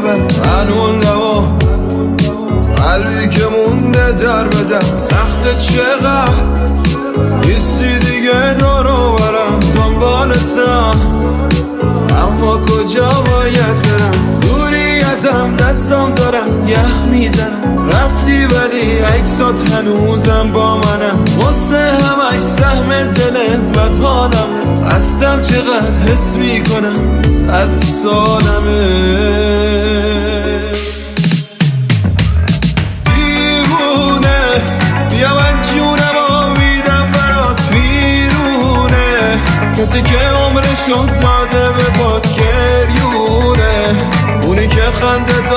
خبر من دوا قلبی که مونده در بدم سخت چقدر؟ نیستی دیگه دارو برم دنبالتم. اما کجا باید برم؟ دوری ازم دستم دارم یخ می‌زنم. رفتی ولی عکسات هنوزم با منم. واسه همش سهم دل بد حالم هستم چقدر حس می‌کنم. صد سالمه. کسی که عمرشو داده اونی که خنده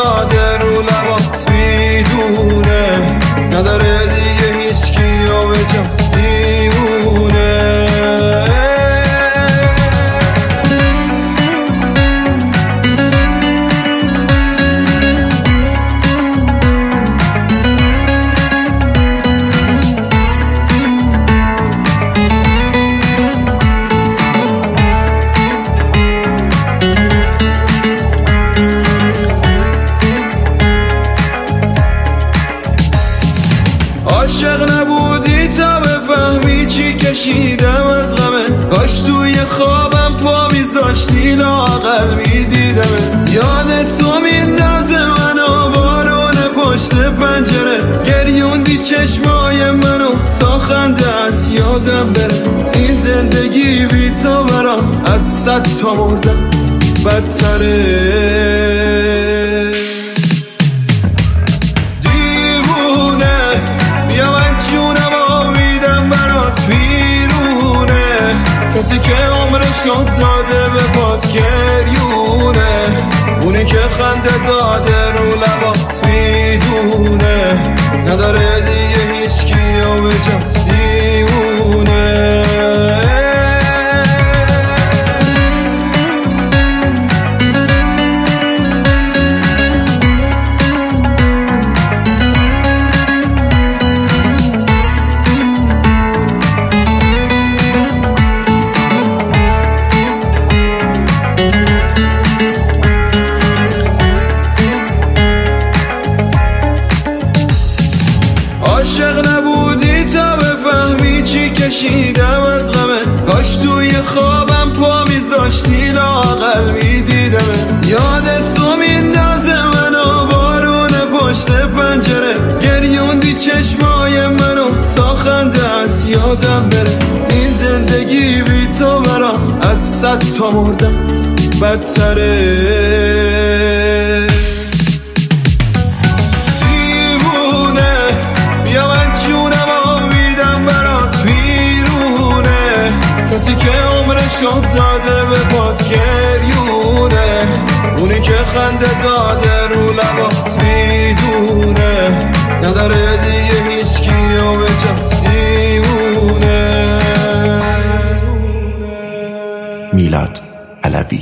خوابم پا میذاشتی لاقل می‌دیدم. یاد تو میندازه منو بارون پشت پنجره. گریوندی چشمای منو تا خنده از یادم بره. این زندگی بی تو برام از صد تا مردم بدتره. بیا من عمرشو داده به باد گریونه. اونی که خنده داده رو لبات می‌دونه. نداره دیگه هیچ کیو به کاش توی خوابم پا میذاشتی لاقل می‌دیدم. یاد تو میندازه منو بارون پشت پنجره. گریوندی چشمای منو تا خنده از یادم بره. این زندگی بی تو برام از صد تا مردم بدتره. عمرشو داده به باد گریونه اونی که خنده داده رو لبات می‌دونه. نداره دیگه هیچ کیو به میلاد علوی